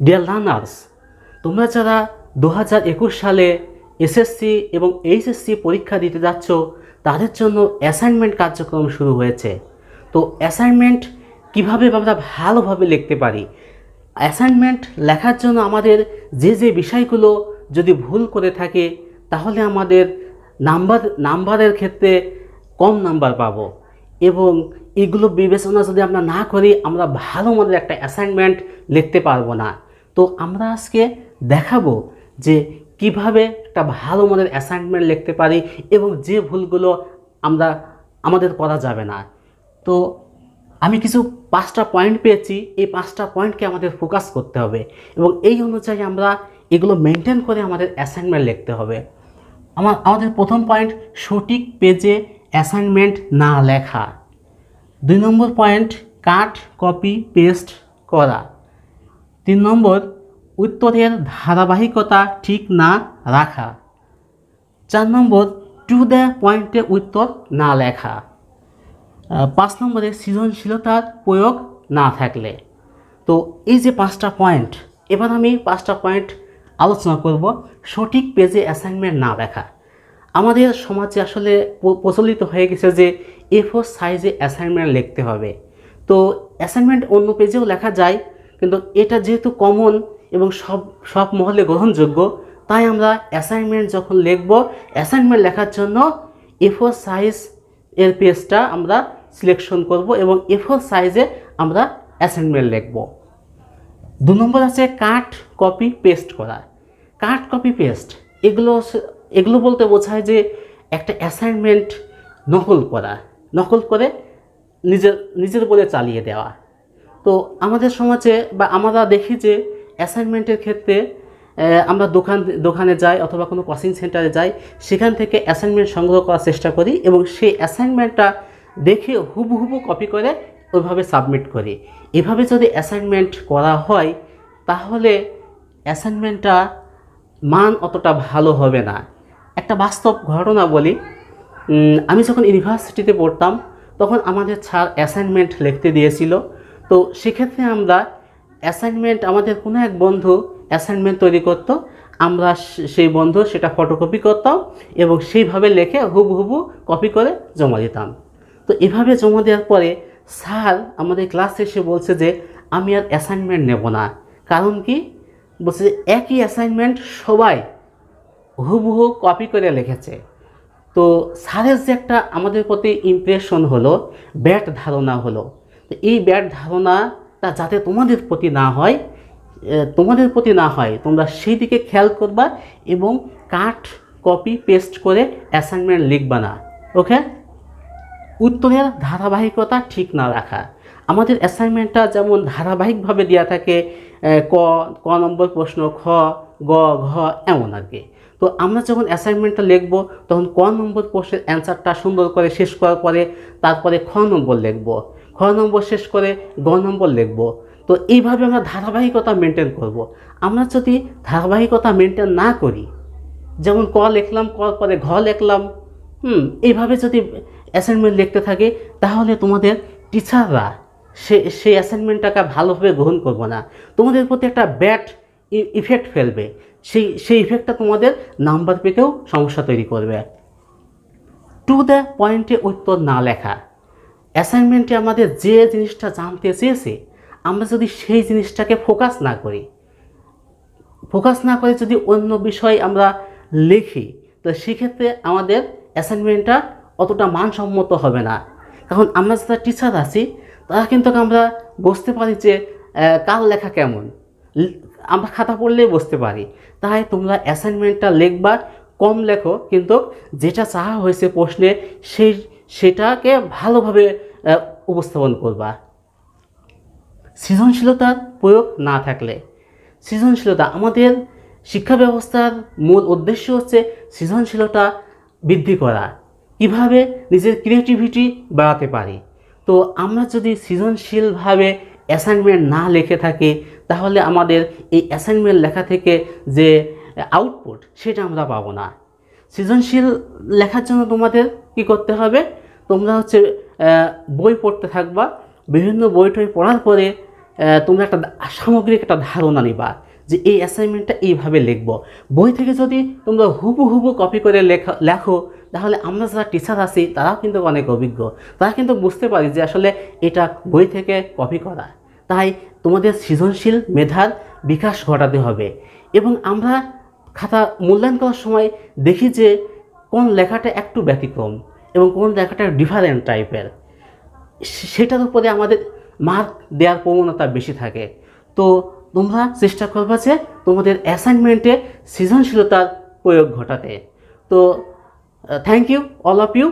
Dear learners তোমরা যারা দু হাজার একুশ সালে এসএসসি এবং এইচএসসি পরীক্ষা দিতে যাচ্ছ, তাদের জন্য অ্যাসাইনমেন্ট কার্যক্রম শুরু হয়েছে। তো অ্যাসাইনমেন্ট কীভাবে আমরা ভালোভাবে লিখতে পারি? অ্যাসাইনমেন্ট লেখার জন্য আমাদের যে যে বিষয়গুলো যদি ভুল করে থাকে, তাহলে আমাদের নাম্বার, নাম্বারের ক্ষেত্রে কম নাম্বার পাবো। এবং এগুলো বিবেচনা যদি আমরা না করি, আমরা ভালো মতো একটা অ্যাসাইনমেন্ট লিখতে পারব না। তো আমরা আজকে দেখাবো যে কীভাবে একটা ভালো মনের অ্যাসাইনমেন্ট লিখতে পারি এবং যে ভুলগুলো আমরা, আমাদের করা যাবে না। তো আমি কিছু পাঁচটা পয়েন্ট পেয়েছি, এই পাঁচটা পয়েন্টকে আমাদের ফোকাস করতে হবে এবং এই অনুযায়ী আমরা এগুলো মেনটেন করে আমাদের অ্যাসাইনমেন্ট লিখতে হবে। আমার আমাদের প্রথম পয়েন্ট সঠিক পেজে অ্যাসাইনমেন্ট না লেখা। দুই নম্বর পয়েন্ট কাট কপি পেস্ট করা। তিন নম্বর উত্তরের ধারাবাহিকতা ঠিক না রাখা। চার নম্বর টু দ্য পয়েন্টে উত্তর না লেখা। পাঁচ নম্বরে সৃজনশীলতার প্রয়োগ না থাকলে। তো এই যে পাঁচটা পয়েন্ট এবার আমি পাঁচটা পয়েন্ট আলোচনা করব সঠিক পেজে অ্যাসাইনমেন্ট না লেখা। আমাদের সমাজে আসলে প্রচলিত হয়ে গেছে যে এ ফোর সাইজে অ্যাসাইনমেন্ট লিখতে হবে। তো অ্যাসাইনমেন্ট অন্য পেজেও লেখা যায়, কিন্তু এটা যেহেতু কমন এবং সব সব মহলে গ্রহণযোগ্য। তাই আমরা অ্যাসাইনমেন্ট যখন লিখব অ্যাসাইনমেন্ট লেখার জন্য এ ফোর সাইজ এর পেজটা আমরা সিলেকশন করব এবং এ ফোর সাইজে আমরা অ্যাসাইনমেন্ট লিখব। দু নম্বর আছে কাট কপি পেস্ট করা। কাট কপি পেস্ট এগুলো এগুলো বলতে বোঝায় যে একটা অ্যাসাইনমেন্ট নকল করা। নকল করে নিজের নিজের বলে চালিয়ে দেওয়া। তো আমাদের সমাজে বা আমরা দেখি যে অ্যাসাইনমেন্টের ক্ষেত্রে আমরা দোকান, দোকানে যাই অথবা কোনো কোচিং সেন্টারে যাই, সেখান থেকে অ্যাসাইনমেন্ট সংগ্রহ করার চেষ্টা করি এবং সেই অ্যাসাইনমেন্টটা দেখে হুবহুবু কপি করে ওইভাবে সাবমিট করি। এভাবে যদি অ্যাসাইনমেন্ট করা হয়, তাহলে অ্যাসাইনমেন্টটা মান অতটা ভালো হবে না। একটা বাস্তব ঘটনা বলি আমি যখন ইউনিভার্সিটিতে পড়তাম, তখন আমাদের স্যার অ্যাসাইনমেন্ট লিখতে দিয়েছিল। তো সেক্ষেত্রে আমরা অ্যাসাইনমেন্ট আমাদের কোনো এক বন্ধু অ্যাসাইনমেন্ট তৈরি করতো, আমরা সেই বন্ধু সেটা ফটোকপি করতাম এবং সেইভাবে লিখে হুবহুবু কপি করে জমা দিতাম। তো এভাবে জমা দেওয়ার পরে স্যার আমাদের ক্লাসে এসে বলছে যে, আমি আর অ্যাসাইনমেন্ট নেব না। কারণ কি? বলছে যে, একই অ্যাসাইনমেন্ট সবাই হুবহু কপি করে লিখেছে। তো স্যারের যে একটা আমাদের প্রতি ইমপ্রেশন হলো ব্যাড ধারণা হলো। তো এই ব্যাড ধারণাটা যাতে তোমাদের প্রতি না হয় তোমাদের প্রতি না হয়, তোমরা সেই দিকে খেয়াল করবা এবং কাট কপি পেস্ট করে অ্যাসাইনমেন্ট লিখবা না, ওকে? উত্তরের ধারাবাহিকতা ঠিক না রাখা। আমাদের অ্যাসাইনমেন্টটা যেমন ধারাবাহিকভাবে দেওয়া থাকে ক ক নম্বর প্রশ্ন, খ, গ, ঘ, এমন আর কি। তো আমরা যখন অ্যাসাইনমেন্টটা লিখব, তখন ক নম্বর প্রশ্নের অ্যান্সারটা সুন্দর করে শেষ করার পরে, তারপরে খ নম্বর লিখব। খ নম্বর শেষ করে গ নম্বর লিখব। তো এইভাবে আমরা ধারাবাহিকতা মেনটেন করব। আমরা যদি ধারাবাহিকতা মেনটেন না করি, যেমন ক লিখলাম, ক পরে ঘ লিখলাম, হুম, এইভাবে যদি অ্যাসাইনমেন্ট লিখতে থাকে, তাহলে তোমাদের টিচাররা সে, সেই অ্যাসাইনমেন্টটাকে ভালোভাবে গ্রহণ করব না। তোমাদের প্রতি একটা ব্যাড ইফেক্ট ফেলবে। সেই সেই ইফেক্টটা তোমাদের নাম্বার পেতেও সমস্যা তৈরি করবে। টু দ্য পয়েন্টে উত্তর না লেখা। অ্যাসাইনমেন্টে আমাদের যে জিনিসটা জানতে চেয়েছে, আমরা যদি সেই জিনিসটাকে ফোকাস না করি ফোকাস না করে যদি অন্য বিষয় আমরা লিখি, তো সেক্ষেত্রে আমাদের অ্যাসাইনমেন্টটা অতটা মানসম্মত হবে না। কারণ আমরা যারা টিচার আছি, তারা কিন্তু আমরা বুঝতে পারি যে কার লেখা কেমন। আমরা খাতা পড়লেই বুঝতে পারি। তাই তোমরা অ্যাসাইনমেন্টটা লিখবা, কম লেখো, কিন্তু যেটা চাওয়া হয়েছে প্রশ্নে, সেই, সেটাকে ভালোভাবে উপস্থাপন করবা। সৃজনশীলতার প্রয়োগ না থাকলে। সৃজনশীলতা আমাদের শিক্ষা ব্যবস্থার মূল উদ্দেশ্য হচ্ছে সৃজনশীলতা বৃদ্ধি করা। কীভাবে নিজের ক্রিয়েটিভিটি বাড়াতে পারি? তো আমরা যদি সৃজনশীলভাবে অ্যাসাইনমেন্ট না লিখে থাকি, তাহলে আমাদের এই অ্যাসাইনমেন্ট লেখা থেকে যে আউটপুট সেটা আমরা পাবো না। সৃজনশীল লেখার জন্য তোমাদের কি করতে হবে? তোমরা হচ্ছে বই পড়তে থাকবা, বিভিন্ন বই টই পড়ার পরে তোমরা একটা সামগ্রিক একটা ধারণা নিবা যে এই অ্যাসাইনমেন্টটা এইভাবে লিখব। বই থেকে যদি তোমরা হুবু হুবু কপি করে লেখা, লেখো, তাহলে আমরা যারা টিচার আছি, তারাও কিন্তু অনেক অভিজ্ঞ। তারা কিন্তু বুঝতে পারি যে আসলে এটা বই থেকে কপি করা। তাই তোমাদের সৃজনশীল মেধার বিকাশ ঘটাতে হবে। এবং আমরা খাতা মূল্যায়ন করার সময় দেখি যে কোন লেখাটা একটু ব্যতিক্রম। এবং কোন দেখাটা ডিফারেন্ট টাইপের সেটার উপরে আমাদের মার্ক দেওয়ার প্রবণতা বেশি থাকে। তো তোমরা চেষ্টা করবা যে তোমাদের অ্যাসাইনমেন্টে সৃজনশীলতার প্রয়োগ ঘটাতে। তো thank you all of you